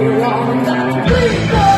you're please go?